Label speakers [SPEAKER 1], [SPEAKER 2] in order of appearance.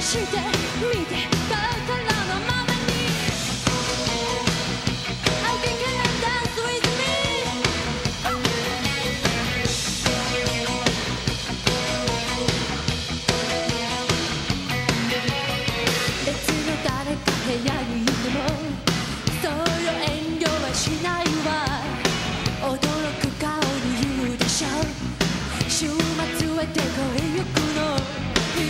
[SPEAKER 1] して見て宝のままに I think I can dance with me 別の誰か部屋にいてもそうよ遠慮はしないわ。驚く顔に言うでしょ。週末はどこへ行く